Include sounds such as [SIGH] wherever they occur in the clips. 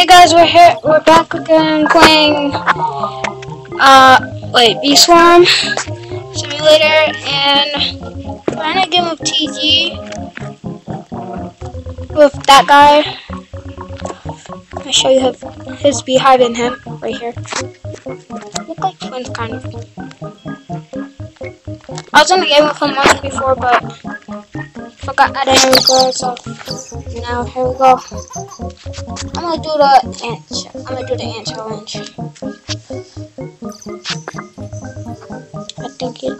Hey guys, we're here. We're back again playing. Uh, wait, Bee Swarm Simulator, and in a game of TG with that guy. I'll show you his, his beehive and him right here. Look like twins, kind of. I was in the game with him once before, but forgot I didn't record, so now here we go. I'm gonna do the ant. I'm gonna do the ant challenge. I think it.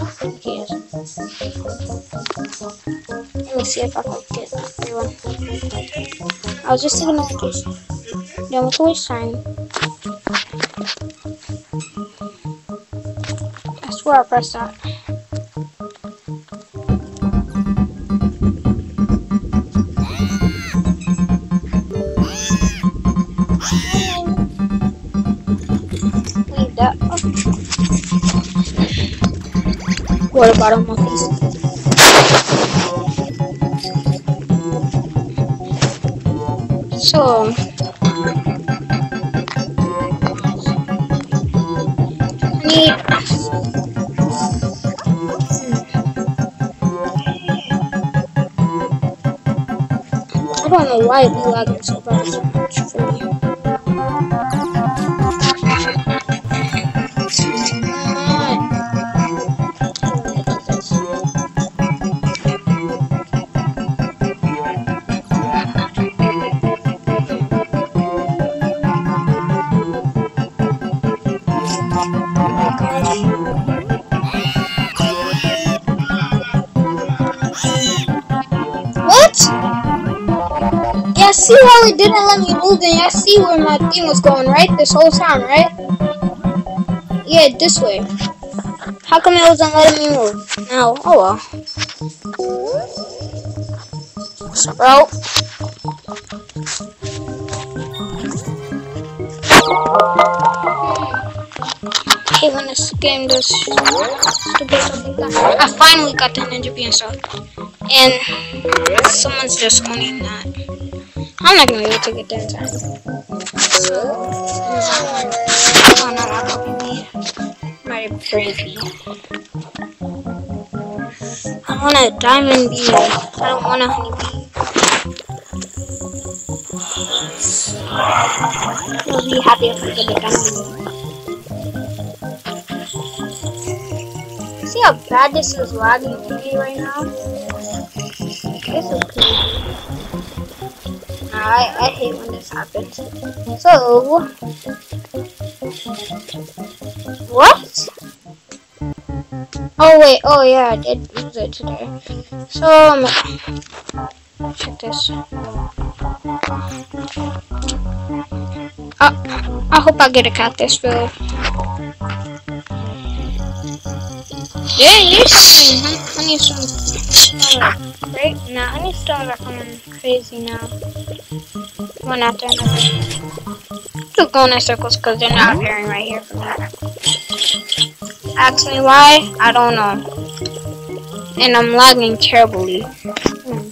I think it is. Let me see if I can get everyone. I was just the Then what's always sign? I swear I pressed that. So, need. I don't know why it be lagging so bad so much for me. See how it didn't let me move and I see where my thing was going, right? This whole time, right? Yeah, this way. How come it wasn't letting me move? Now, oh well. Sprout. I hate when this game does. I finally got the ninja bean stuff. And someone's just owning that. I'm not gonna be able to get that in time. Oh no, that could be. My crazy. I want a diamond bee. I don't want a honey bee. I'll be happy if I get a diamond bee. See how bad this is lagging me right now? This is crazy. I, I hate when this happens. So, what? Oh wait, oh yeah, I did use it today. So, um, check this. Uh, I hope I get a cactus field. Yeah, you something. Honey stones are great. Now, honey stones are coming crazy now. One after another. Just going in circles because they're not appearing right here for me. Ask me why? I don't know. And I'm lagging terribly. Hmm.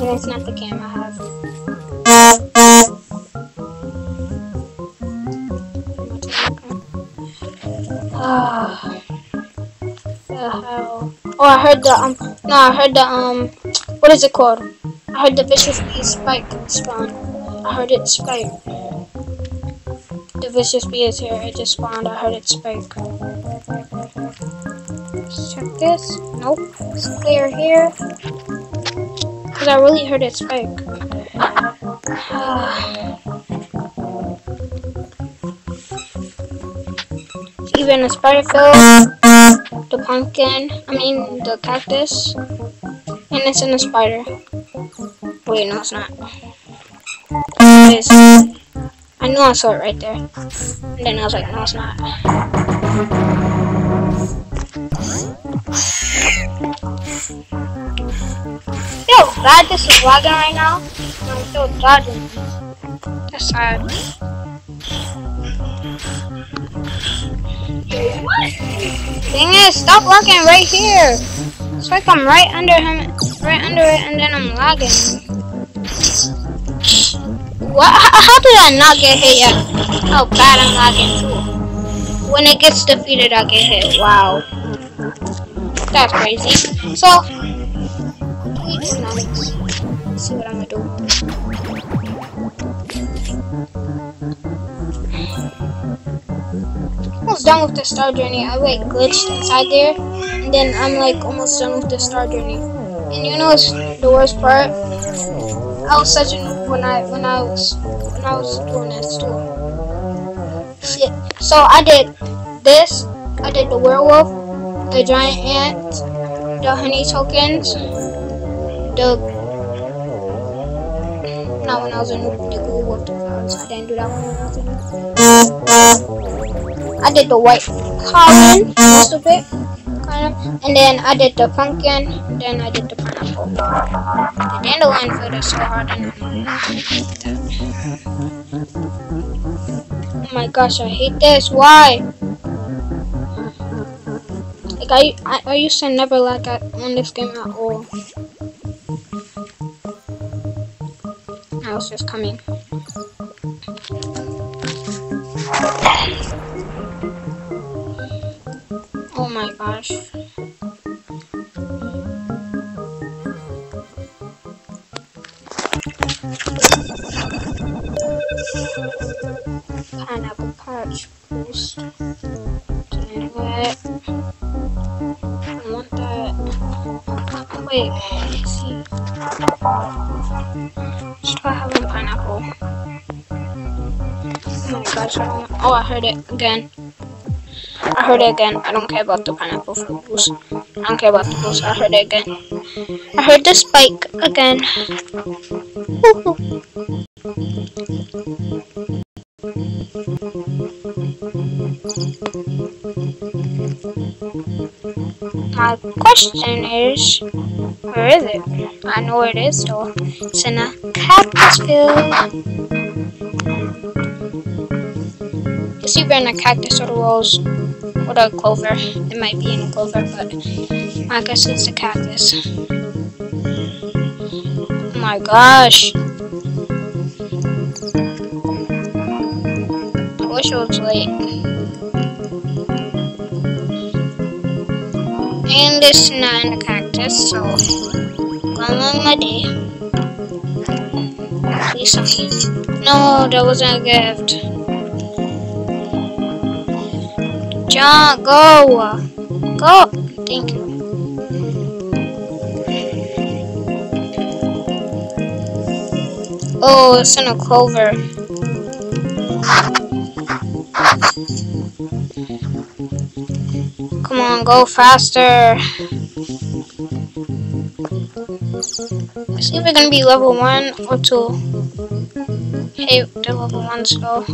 And it's not the camera I have. Ah. the hell? Oh, I heard the um. No, I heard the um. What is it called? I heard the vicious bee spike spawn. I heard it spike. The vicious bee is here. It just spawned. I heard it spike. Let's check this. Nope. It's clear here. Cause I really heard it spike. [SIGHS] Even a spider field the pumpkin, I mean the cactus, and it's in the spider. Wait, no, it's not. It is. I knew I saw it right there. And then I was like, no, it's not. Yo, bad this is lagging right now. I'm still dodging. That's sad. Thing is, stop looking right here. It's like I'm right under him, right under it, and then I'm lagging. What? How did I not get hit yet? How bad I'm lagging too. When it gets defeated, I get hit. Wow. That's crazy. So, see what I'm gonna do. Done with the star journey. I like glitched inside there, and then I'm like almost done with the star journey. And you know what's the worst part? I was such a noob when I when I was when I was doing this too. Shit. So I did this. I did the werewolf, the giant ant, the honey tokens, the not when I was Google with the clouds. I didn't do that one when I was in the I did the white column, most of it, kind of, and then I did the pumpkin, And then I did the pineapple. The dandelion food is so hard and Oh my gosh, I hate this. Why? Like I, I, I used to never like it on this game at all. Oh. I was just coming. My gosh. Pineapple patch boost. Didn't get. I want that. Wait, see. Just try having pineapple. Oh my gosh, I don't Oh, I heard it again. I heard it again. I don't care about the pineapple fruit boost. I don't care about the boost. I heard it again. I heard the spike again. [LAUGHS] My question is, where is it? I know where it is though. It's in a cactus field. It's either in a cactus or a rose or a clover. It might be in a clover, but I guess it's a cactus. Oh my gosh. I wish it was late. And it's not in the cactus, so going on my day. Please. No, that wasn't a gift. John, go! Uh, go! Thank you. Oh, it's in a clover. Come on, go faster. It's either gonna be level one or two. Hey, the level ones go.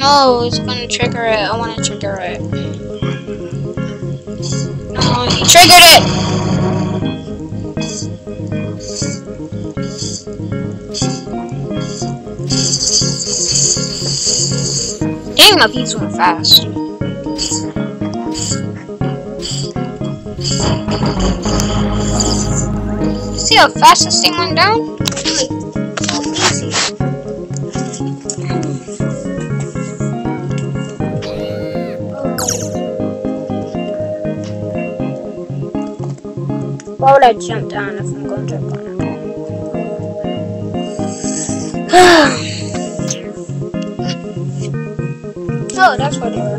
No, it's gonna trigger it. I wanna trigger it. No, he triggered it! Dang, my beats went fast. See how fast this thing went down? Would I jump down if I'm going to a pineapple? oh, that's what they were.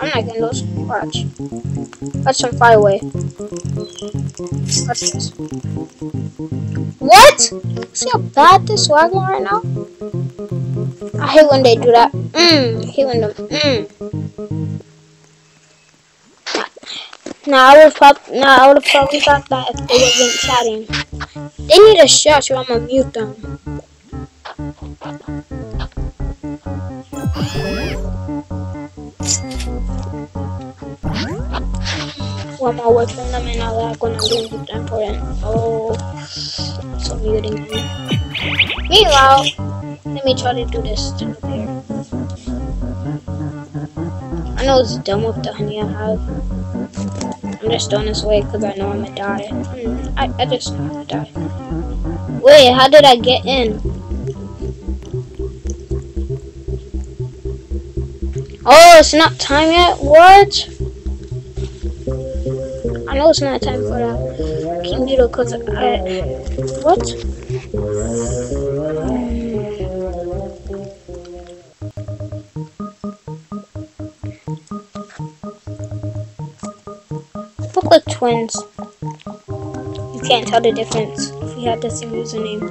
I'm not getting those. Watch. Watch them fly away. Watch this. What? See how bad this wagon right now? I hate when they do that. Mmm. Hate when them. Mmm. Now I would prob now I would probably thought that if they wasn't chatting. They need a shot, so I'm gonna mute them. One more word from them and now when I'm doing something important. Oh, so muting me. Meanwhile, let me try to do this to repair. I know it's dumb with the honey I have. I'm just throwing this away because I know I'm gonna die. Hmm, I, I just know I'm gonna die. Wait, how did I get in? Oh, it's not time yet? What? I know it's not time for that. King Doodle, cause I... What? Twins. You can't tell the difference if you have the same username.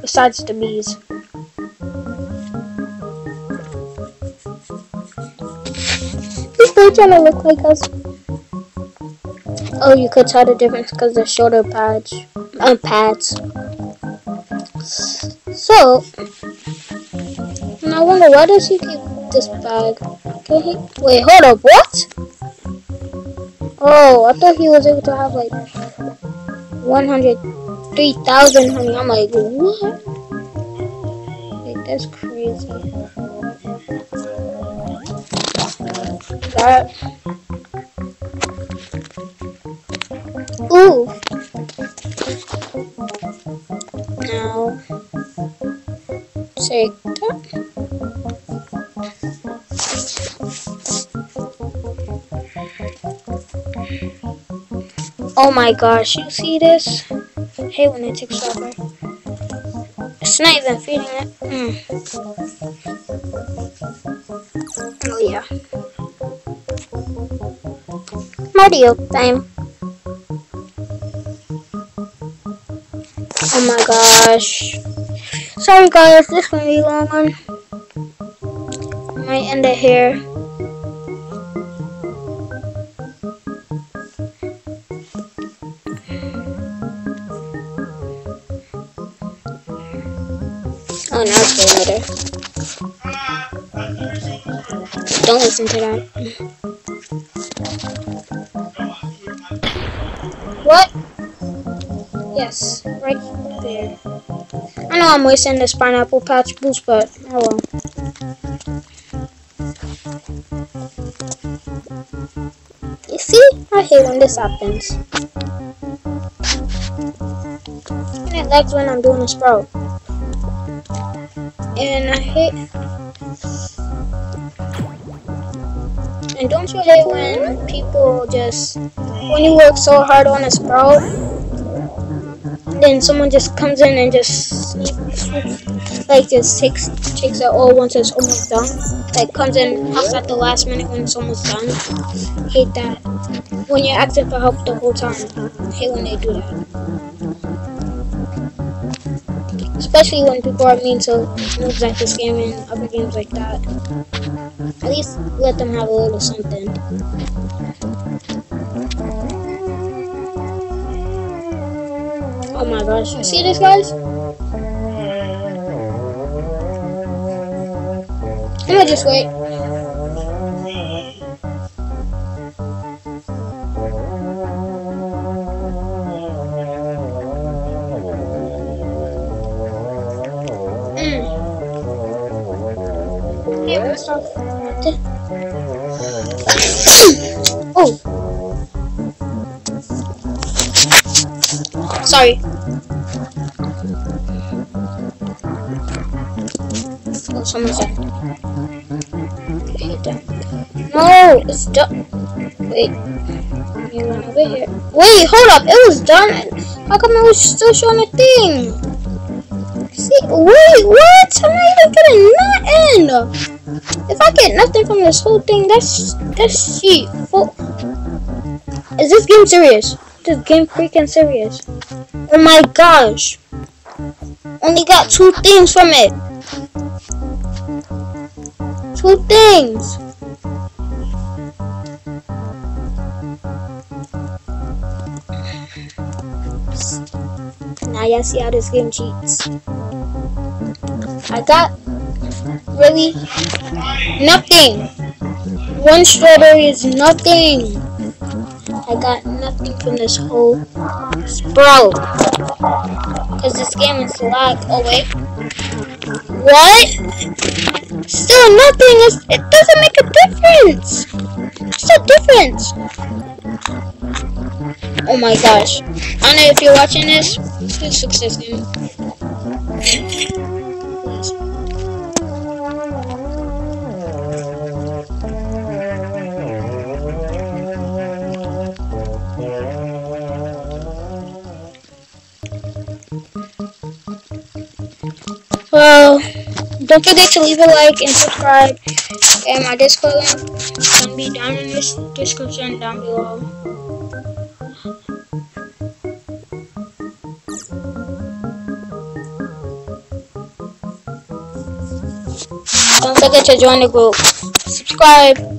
Besides the bees. trying to look like us. Oh, you could tell the difference because the shoulder pads. Um, pads. So, and I wonder why does he keep this bag? He? Wait, hold up. What? Oh, I thought he was able to have like 103,000 honey. I'm like, what? Like, that's crazy. that. Ooh. Now, take that. Oh my gosh, you see this? I hate when it takes over. It's not even feeding it. Mm. Oh yeah. Mario time. Oh my gosh. Sorry guys, this gonna be a long one. I might end it here. Listen to that. What? Yes, right there. I know I'm wasting this pineapple patch boost, but oh well. You see? I hate when this happens. And it lags when I'm doing a sprout. And I hate... And don't you hate when people just when you work so hard on a sprout, then someone just comes in and just like just takes takes it all once it's almost done. Like comes in at the last minute when it's almost done. Hate that. When you're asking for help the whole time. Hate when they do that. Especially when people are mean to moves like this game and other games like that. At least let them have a little something. Oh my gosh, you see this guys? I'm gonna just wait. Oh. Sorry. someone's there. No, it's done. Wait. You here. Wait, hold up. It was done. How come it was still showing a thing? See, wait, what? I'm not even getting nothing. If I get nothing from this whole thing, that's that's cheap. Well, is this game serious? This game freaking serious. Oh my gosh. Only got two things from it two things. Now y'all see how this game cheats. I got really nothing. One strawberry is nothing. I got nothing from this whole sprout. Because this game is lag. Oh wait. What? Still nothing. It doesn't make a difference. What's the difference? Oh my gosh. Anna, if you're watching this, please this game. Don't forget to leave a like and subscribe. And my Discord link can be down in the description down below. Don't forget to join the group. Subscribe.